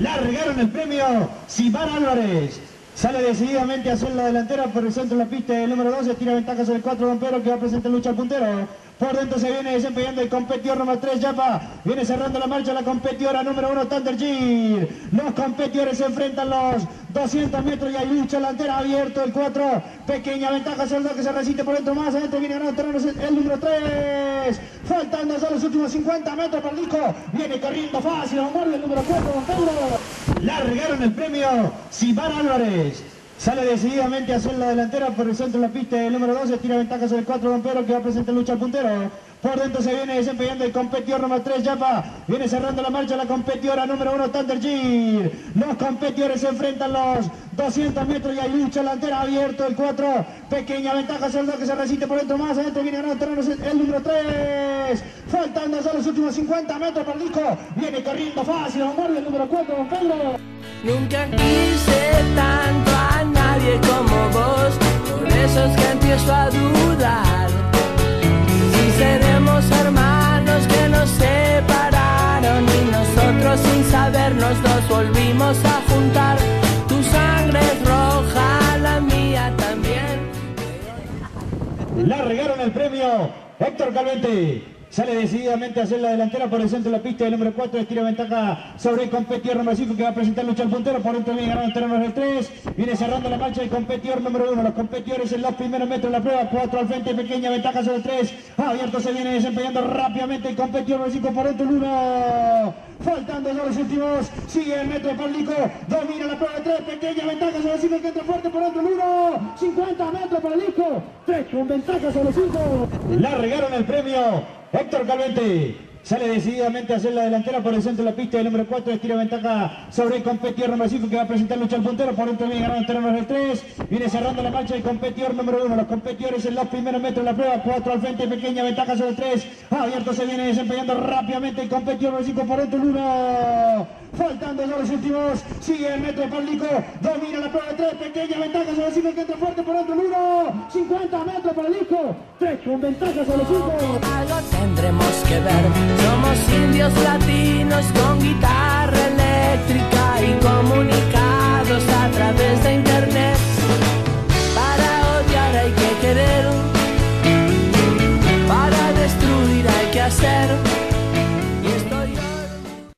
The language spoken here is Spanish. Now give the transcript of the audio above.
Largaron el premio Simán Álvarez. Sale decididamente hacia la delantera por el centro de la pista el número 12, tira ventaja sobre el 4 Dompero que va a presentar lucha puntero. Por dentro se viene desempeñando el competidor número 3, Yapa. Viene cerrando la marcha la competidora número 1, Thunder G. Los competidores se enfrentan los 200 metros y hay lucha delantera abierto el 4. Pequeña ventaja sobre el 2 que se resiste por dentro más. Adentro viene ganando el número 3. Faltando ya los últimos 50 metros el disco. Viene corriendo fácil, Don el número 4, Don Pedro. Largaron el premio Simán Álvarez. Sale decididamente hacia la delantera por el centro de la pista el número 12, tira ventaja sobre el 4 Dompero que va a presentar lucha al puntero. Por dentro se viene desempeñando el competidor número 3, Yapa. Viene cerrando la marcha la competidora número 1, Thunder G. Los competidores se enfrentan los 200 metros y hay lucha delantera abierto el 4. Pequeña ventaja hacia el 2 que se resiste por dentro más. Adentro viene ganando terreno el número 3. Faltando ya los últimos 50 metros para el disco. Viene corriendo fácil, Don el número 4, Don Pedro. Nunca quise a dudar. Si seremos hermanos que nos separaron y nosotros sin sabernos nos volvimos a juntar. Tu sangre es roja, la mía también. La regaron el premio Héctor Calvente. Sale decididamente a hacer la delantera por el centro de la pista. El número 4 estira ventaja sobre el competidor número 5 que va a presentar lucha al puntero. Por dentro viene ganando el terreno del 3. Viene cerrando la marcha el competidor número 1. Los competidores en los primeros metros de la prueba. 4 al frente, pequeña ventaja sobre el 3. Abierto se viene desempeñando rápidamente el competidor número 5 por dentro el 1. Faltando los últimos. Sigue el metro Lico. Domina la prueba de 3. Pequeña ventaja sobre el 5 que entra fuerte por dentro el 1. 50 metros para el Lico. 3 con ventaja sobre el 5. La regaron el premio. Héctor Calvente. Sale decididamente a hacer la delantera por el centro de la pista. El número 4 estira ventaja sobre el competidor número 5 que va a presentar lucha al puntero. Por dentro viene ganando el terreno del 3. Viene cerrando la marcha el competidor número 1. Los competidores en los primeros metros de la prueba. 4 al frente, pequeña ventaja sobre el 3. Abierto se viene desempeñando rápidamente el competidor número 5 por dentro el 1. Faltando ya los últimos. Sigue el metro Paldico. Domina la prueba de 3. Pequeña ventaja sobre el 5 que entra fuerte por dentro el 1. 50 metros para el disco. 3 con ventaja sobre el 5. Algo tendremos que ver. Somos indios latinos con guitarra eléctrica y comunicados a través de internet. Para odiar hay que querer, para destruir hay que hacer.